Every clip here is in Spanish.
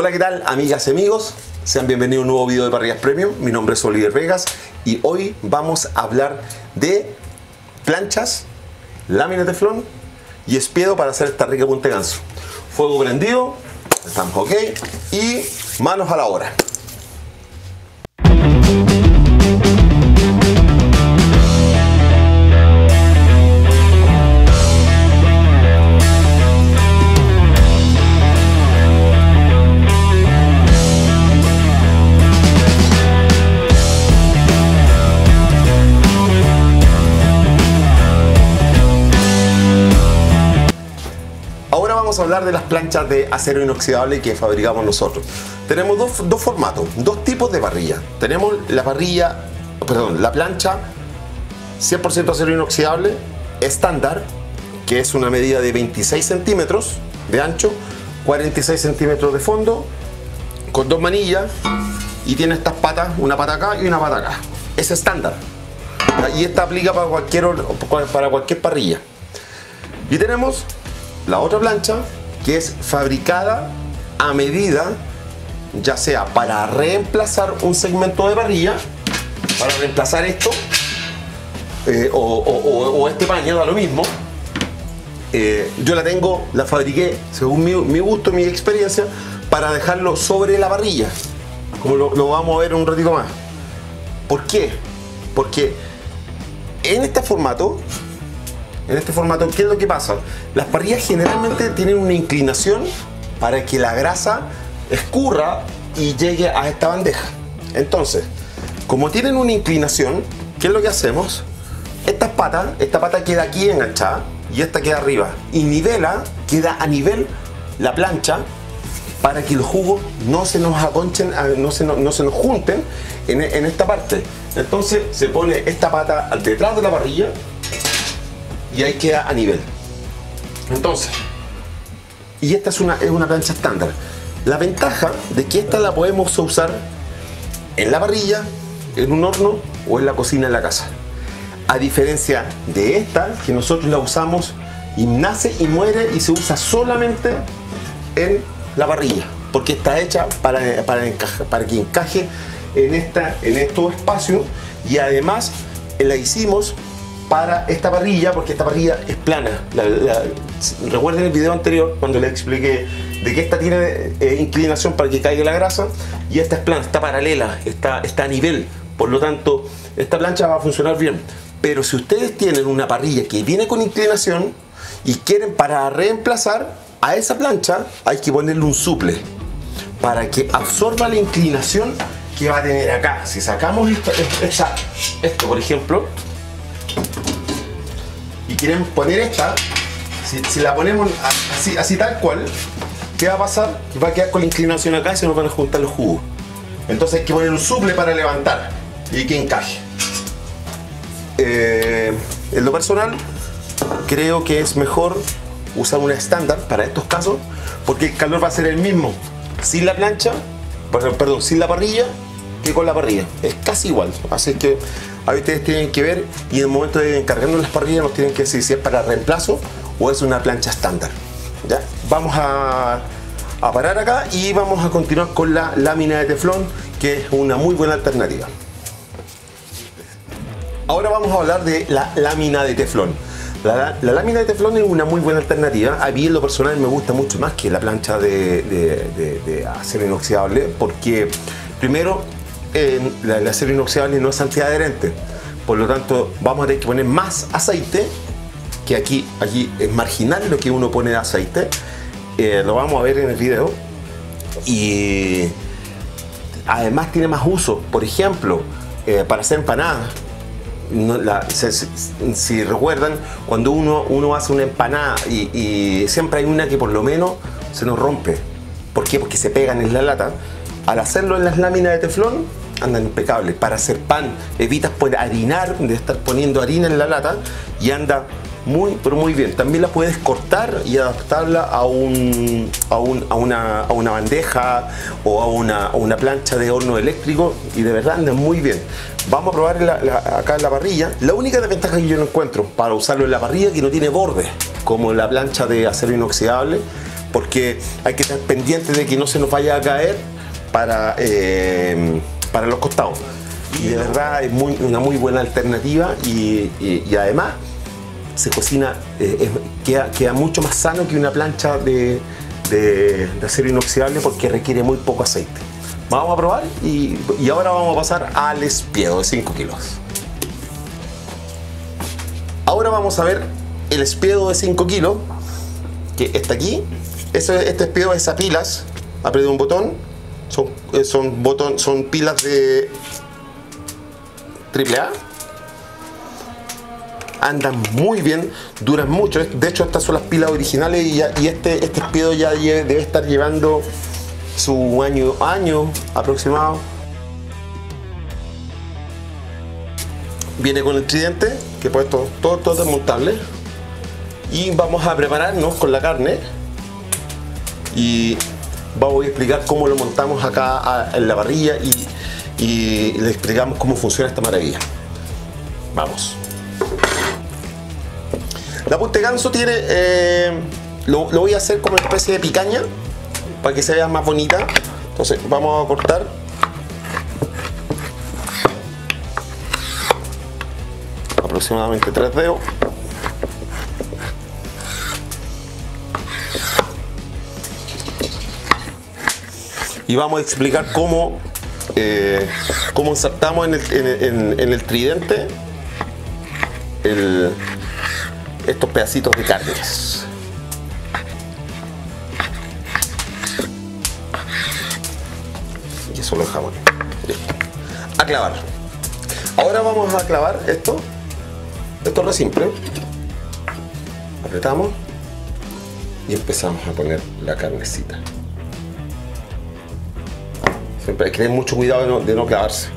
Hola, ¿qué tal amigas y amigos? Sean bienvenidos a un nuevo video de Parrillas Premium. Mi nombre es Oliver Vegas y hoy vamos a hablar de planchas, láminas de teflón y espiedo para hacer esta rica punta de ganso. Fuego prendido, estamos ok y manos a la obra. A hablar de las planchas de acero inoxidable que fabricamos nosotros. Tenemos dos, dos formatos, dos tipos de parrilla. Tenemos la parrilla, perdón, la plancha 100% acero inoxidable estándar, que es una medida de 26 centímetros de ancho, 46 centímetros de fondo, con dos manillas y tiene estas patas, una pata acá y una pata acá. Es estándar. Y esta aplica para cualquier, para cualquier parrilla. Y tenemos la otra plancha que es fabricada a medida, ya sea para reemplazar un segmento de parrilla, para reemplazar esto, eh, o, este paño, da lo mismo. Eh, yo la tengo, la fabriqué según mi, mi gusto, mi experiencia, para dejarlo sobre la parrilla, como lo, lo vamos a ver un ratito más. ¿Por qué? Porque en este formato en este formato, ¿qué es lo que pasa? Las parrillas generalmente tienen una inclinación para que la grasa escurra y llegue a esta bandeja. Entonces, como tienen una inclinación, ¿qué es lo que hacemos? Estas patas, esta pata queda aquí enganchada y esta queda arriba. Y nivela, queda a nivel la plancha para que los jugos no se nos aconchen, ah, no se no se nos junten en, en esta parte. Entonces se pone esta pata detrás de la parrilla y ahí queda a nivel. Entonces, y esta es una, es una plancha estándar. La ventaja de que esta la podemos usar en la parrilla, en un horno o en la cocina en la casa. A diferencia de esta, que nosotros la usamos y nace y muere y se usa solamente en la parrilla, porque está hecha para, para, para que encaje en, esta, en estos espacios y además la hicimos para esta parrilla, porque esta parrilla es plana. La- recuerden el video anterior cuando les expliqué de que esta tiene eh, inclinación para que caiga la grasa y esta es plana, está paralela, está, está a nivel. Por lo tanto, esta plancha va a funcionar bien. Pero si ustedes tienen una parrilla que viene con inclinación y quieren para reemplazar a esa plancha, hay que ponerle un suple para que absorba la inclinación que va a tener acá. Si sacamos esta- esta- esto, por ejemplo, y quieren poner esta, si, la ponemos así, así tal cual, ¿qué va a pasar? Va a quedar con la inclinación acá y se nos van a juntar los jugos. Entonces hay que poner un suple para levantar y que encaje. Eh, en lo personal, creo que es mejor usar una estándar para estos casos porque el calor va a ser el mismo sin la plancha, perdón, sin la parrilla que con la parrilla. Es casi igual. Así que ahí ustedes tienen que ver y en el momento de encargarnos las parrillas nos tienen que decir si es para reemplazo o es una plancha estándar. ¿Ya? Vamos a, parar acá y vamos a continuar con la lámina de teflón que es una muy buena alternativa. Ahora vamos a hablar de la lámina de teflón. La, lámina de teflón es una muy buena alternativa. A mí en lo personal me gusta mucho más que la plancha de acero inoxidable porque primero la- el acero inoxidable no es antiadherente. Por lo tanto vamos a tener que poner más aceite que aquí, aquí es marginal lo que uno pone de aceite. Eh, lo vamos a ver en el video. Y además tiene más uso. Por ejemplo, eh, para hacer empanadas. Si recuerdan, cuando uno, uno hace una empanada y, y siempre hay una que por lo menos se nos rompe. ¿Por qué? Porque se pegan en la lata. Al hacerlo en las láminas de teflón, andan impecables. Para hacer pan, evitas por harinar, de estar poniendo harina en la lata y anda muy, pero muy bien. También la puedes cortar y adaptarla a, un, a, un- a una, a una bandeja o a una, una plancha de horno eléctrico y de verdad anda muy bien. Vamos a probar acá en la parrilla. La única desventaja que yo no encuentro para usarlo en la parrilla es que no tiene borde, como la plancha de acero inoxidable, porque hay que estar pendiente de que no se nos vaya a caer para, eh, para los costados. Y de verdad es muy, una muy buena alternativa y, además se cocina, eh, queda, queda mucho más sano que una plancha de, de- de acero inoxidable porque requiere muy poco aceite. Vamos a probar y, ahora vamos a pasar al espiedo de 5 kilos. Ahora vamos a ver el espiedo de 5 kilos que está aquí. Ese- este espiedo es a pilas. Apriete un botón. Son, eh, son, botón, son pilas de AAA andan muy bien, duran mucho. De hecho, estas son las pilas originales y, ya- y este, este espiedo ya debe estar llevando su año, año aproximado. Viene con el tridente, que pues todo, todo, todo desmontable. Y vamos a prepararnos con la carne. Y voy a explicar cómo lo montamos acá en la parrilla y, y le explicamos cómo funciona esta maravilla. Vamos. La punta ganso tiene. eh, lo, lo voy a hacer como una especie de picaña para que se vea más bonita. Entonces vamos a cortar. Aproximadamente tres dedos. Y vamos a explicar cómo, eh, cómo insertamos en el, en el- en- en el tridente estos pedacitos de carnes. Y eso lo dejamos. Listo. A clavar. Ahora vamos a clavar esto. Esto es lo simple. Apretamos y empezamos a poner la carnecita. Siempre hay que tener mucho cuidado de no, de clavarse.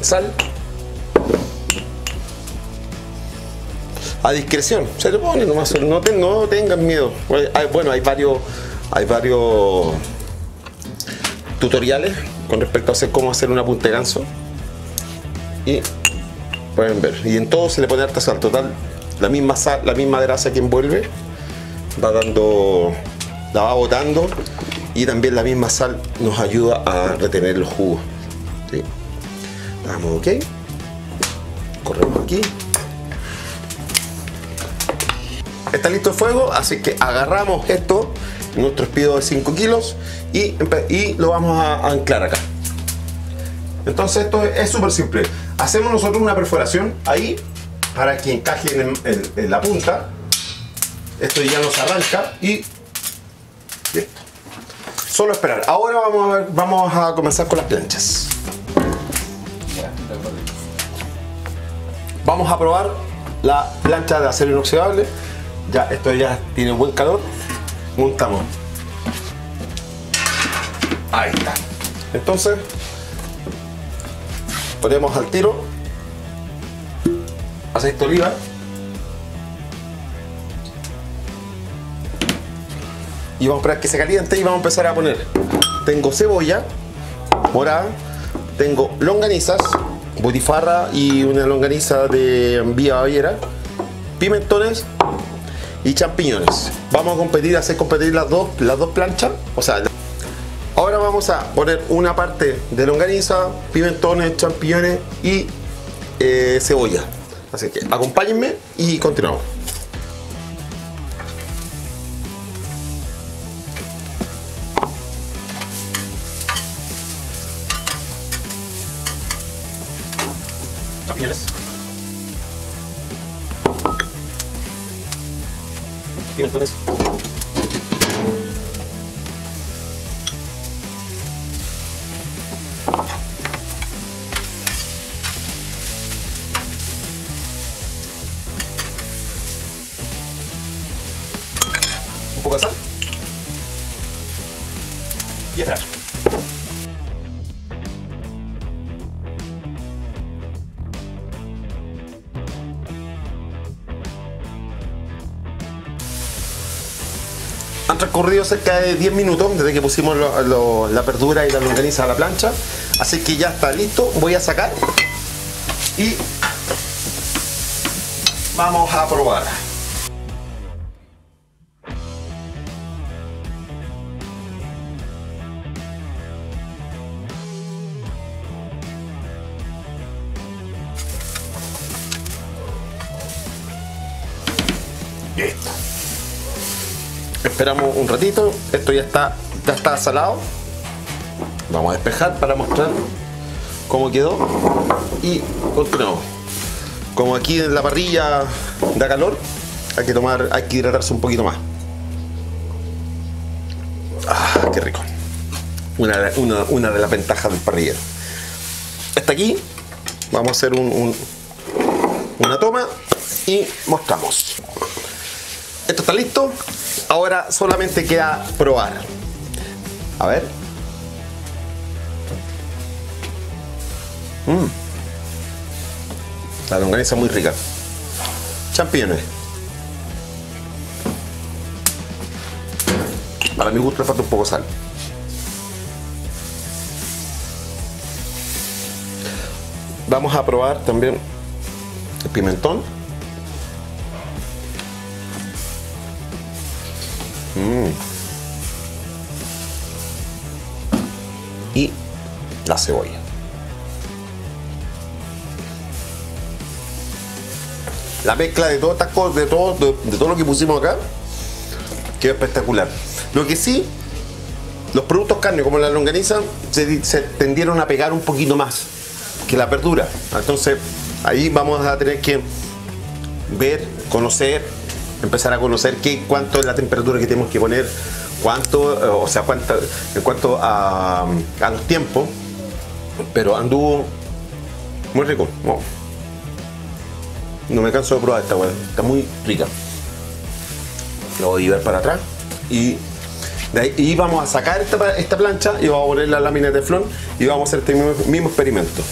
sal. A discreción, se le pone nomás, no, te- tengan miedo. Bueno, hay varios, hay varios tutoriales con respecto a hacer cómo hacer una punta. Y pueden ver. Y en todo se le pone harta sal. Total, la misma sal, la misma grasa que envuelve va dando, la va botando y también la misma sal nos ayuda a retener los jugos. ¿sí? Damos ok. Corremos aquí. Está listo el fuego, así que agarramos esto, nuestro espido de 5 kilos, y, y lo vamos a anclar acá. Entonces esto es- súper simple. Hacemos nosotros una perforación ahí para que encaje en, en- en la punta. Esto ya nos arranca y listo. Solo esperar. Ahora vamos a, vamos a comenzar con las planchas. Vamos a probar la plancha de acero inoxidable. Ya, esto ya tiene buen calor. Montamos. Ahí está. Entonces, ponemos al tiro aceite de oliva. Y vamos a esperar que se caliente y vamos a empezar a poner. Tengo cebolla morada, tengo longanizas, butifarra y una longaniza de vía baviera, pimentones y champiñones. Vamos a competir, hacer competir las dos, las dos planchas. O sea, ahora vamos a poner una parte de longaniza, pimentones, champiñones y eh, cebolla. Así que acompáñenme y continuamos. Pimentones. Transcurrido cerca de 10 minutos desde que pusimos la apertura y la longaniza a la plancha. Así que ya está listo. Voy a sacar y vamos a probar. Esperamos un ratito. Esto ya está, ya está salado. Vamos a despejar para mostrar cómo quedó. Y continuamos. Como aquí en la parrilla da calor, hay que tomar, hay que hidratarse un poquito más. Ah, qué rico. Una, de las ventajas del parrillero. Hasta aquí vamos a hacer una toma y mostramos. Esto está listo. Ahora solamente queda probar. A ver. Mm. La longaniza muy rica. Champiñones. Para mi gusto le falta un poco de sal. Vamos a probar también el pimentón. Mm. Y la cebolla. La mezcla de todas estas cosas, de todo, de, todo lo que pusimos acá, queda espectacular. Lo que sí, los productos carne como la longaniza se, se, tendieron a pegar un poquito más que la apertura. Entonces ahí vamos a tener que ver, conocer empezar a conocer qué, cuánto es la temperatura que tenemos que poner, cuánto, eh, o sea, cuánto, en cuanto a, los tiempos, pero anduvo muy rico. No me canso de probar esta weá, está muy rica. Lo voy a ver para atrás y de ahí vamos a sacar esta, esta, plancha y vamos a poner la lámina de teflón y vamos a hacer este mismo experimento.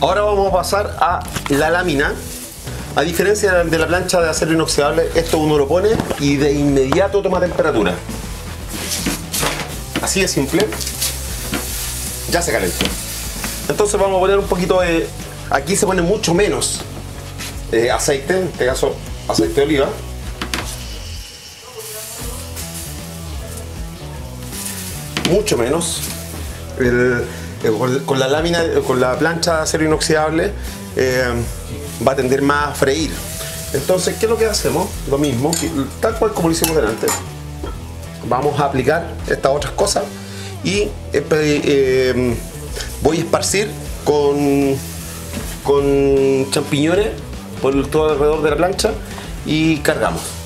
Ahora vamos a pasar a la lámina. A diferencia de la plancha de acero inoxidable, esto uno lo pone y de inmediato toma temperatura. Así de simple. Ya se calentó. Entonces vamos a poner un poquito de... Aquí se pone mucho menos eh, aceite, en este caso aceite de oliva. Mucho menos. El, eh, con, la lámina, con la plancha de acero inoxidable eh, va a tender más a freír. Entonces, ¿qué es lo que hacemos? Lo mismo, tal cual como lo hicimos delante. Vamos a aplicar estas otras cosas y eh, voy a esparcir con, con champiñones por todo alrededor de la plancha y cargamos.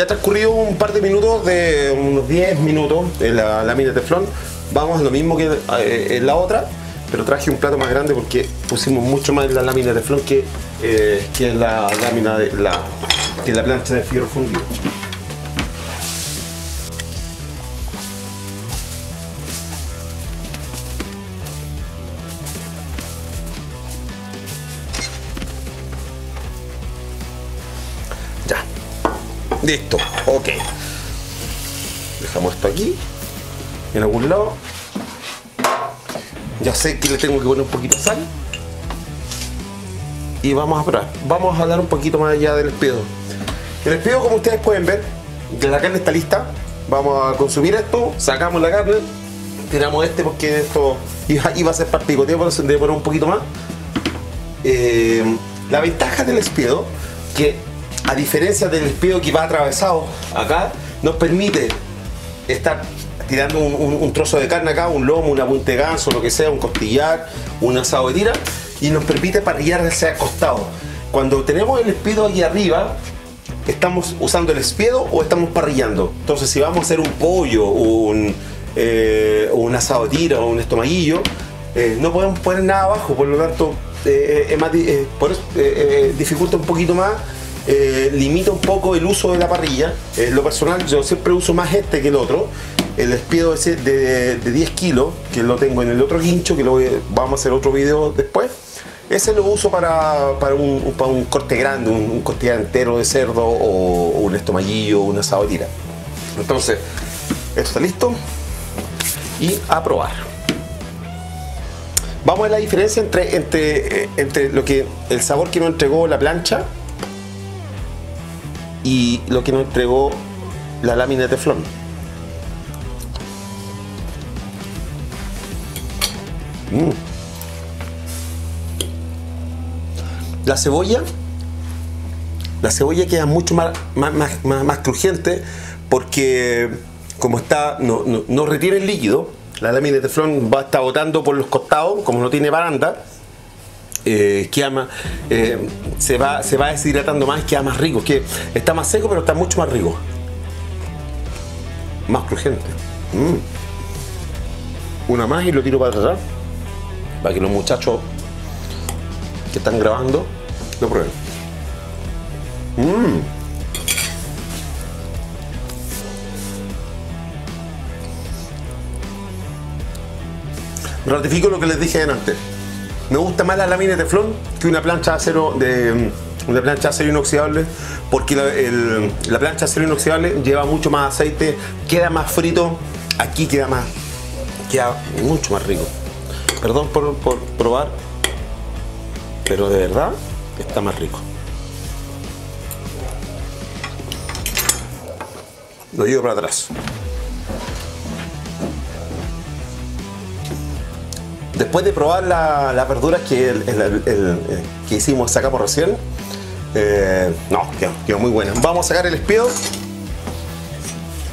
Ya transcurrido un par de minutos, de unos 10 minutos en la lámina de teflón. Vamos a lo mismo que eh, en la otra, pero traje un plato más grande porque pusimos mucho más en la lámina de teflón que, eh, que en la lámina de la, la plancha de fierro fundido. Listo, ok. Dejamos esto aquí, en algún lado. Ya sé que le tengo que poner un poquito de sal. Y vamos a probar. Vamos a dar un poquito más allá del espiedo. El espiedo, como ustedes pueden ver, la carne está lista. Vamos a consumir esto, sacamos la carne, tiramos este porque esto iba, a ser por eso poner un poquito más. Eh, la ventaja del espiedo, que a diferencia del espiedo que va atravesado acá, nos permite estar tirando un, trozo de carne acá, un lomo, una punta de ganso, lo que sea, un costillar, un asado de tira, y nos permite parrillar hacia costado. Cuando tenemos el espiedo aquí arriba, estamos usando el espiedo o estamos parrillando. Entonces, si vamos a hacer un pollo, un, eh, asado de tira o un estomaguillo, eh, no podemos poner nada abajo, por lo tanto, eh, más, por eso, dificulta un poquito más, limita un poco el uso de la parrilla. En lo personal, yo siempre uso más este que el otro. El despido ese de, 10 kilos, que lo tengo en el otro guincho, que lo vamos a hacer otro video después. Ese lo uso para, un, corte grande, un, un entero de cerdo o, un estomaguillo, un asado de. Entonces, esto está listo y a probar. Vamos a ver la diferencia entre, entre, entre lo que el sabor que nos entregó la plancha y lo que nos entregó la lámina de teflón. Mm. La cebolla, la cebolla queda mucho más, más, más, más crujiente porque como está, no, no, retiene el líquido, la lámina de teflón va a estar botando por los costados, como no tiene baranda, eh, eh, se, va, se va deshidratando más y queda más rico. Que está más seco, pero está mucho más rico. Más crujiente. Mm. Una más y lo tiro para atrás. Para que los muchachos que están grabando lo prueben. Mm. Ratifico lo que les dije antes. Me gusta más la lámina de teflón que una plancha de acero de una plancha de acero inoxidable porque la, plancha de acero inoxidable lleva mucho más aceite, queda más frito, aquí queda más, queda mucho más rico. Perdón por probar, pero de verdad está más rico. Lo llevo para atrás. Después de probar las verduras que, que hicimos, sacamos recién, eh, no, quedó, muy buena. Vamos a sacar el espiedo,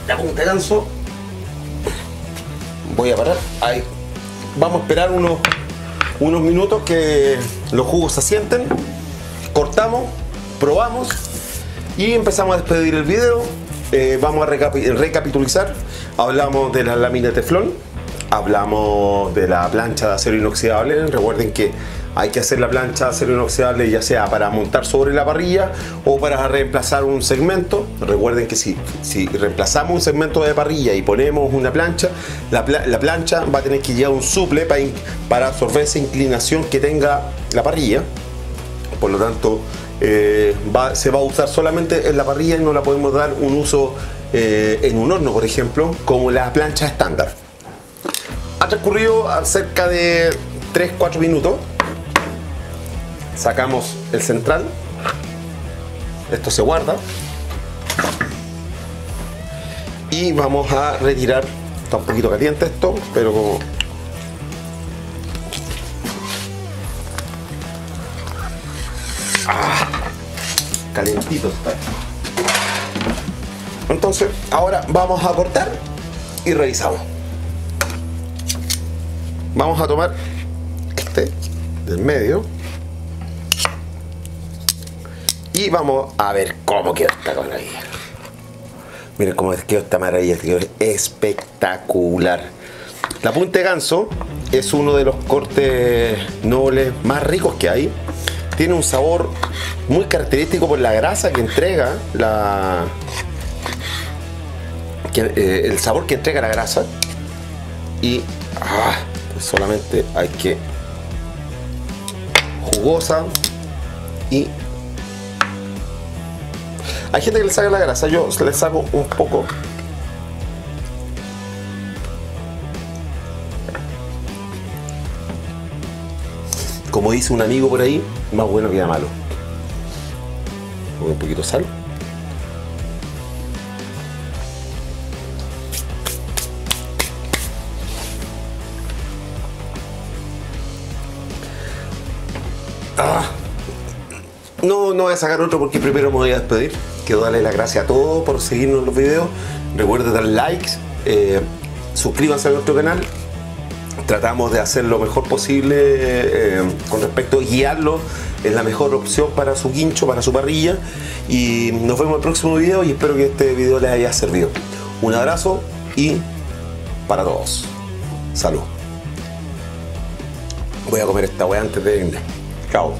la punta ganso. Voy a parar. Ahí. Vamos a esperar unos, unos minutos que los jugos se asienten. Cortamos, probamos y empezamos a despedir el video. Eh, vamos a recapitulizar. Hablamos de las láminas de teflón hablamos de la plancha de acero inoxidable. Recuerden que hay que hacer la plancha de acero inoxidable ya sea para montar sobre la parrilla o para reemplazar un segmento. Recuerden que si, si reemplazamos un segmento de parrilla y ponemos una plancha, la, plancha va a tener que llevar un suple para, para absorber esa inclinación que tenga la parrilla. Por lo tanto, eh, se va a usar solamente en la parrilla y no la podemos dar un uso eh, en un horno, por ejemplo, como la plancha estándar. Ha transcurrido cerca de 3-4 minutos. Sacamos el central. Esto se guarda. Y vamos a retirar. Está un poquito caliente esto, pero como ah, calentito está. Entonces, ahora vamos a cortar y revisamos. Vamos a tomar este del medio. Y vamos a ver cómo queda esta maravilla. Miren cómo quedó esta maravilla, quedó espectacular. La punta de ganso es uno de los cortes nobles más ricos que hay. Tiene un sabor muy característico por la grasa que entrega, la, eh, el sabor que entrega la grasa. Y ah, solamente hay que jugosa y hay gente que le saca la grasa. Yo le saco un poco como dice un amigo por ahí más bueno que malo. Un poquito de sal No, voy a sacar otro porque primero me voy a despedir. Quiero darle las gracias a todos por seguirnos los videos. Recuerden dar likes, eh, suscríbanse a nuestro canal. Tratamos de hacer lo mejor posible eh, con respecto a guiarlo es la mejor opción para su guincho, para su parrilla. Y nos vemos en el próximo video y espero que este video les haya servido. Un abrazo y para todos. Salud. Voy a comer esta weá antes de irme. Chao.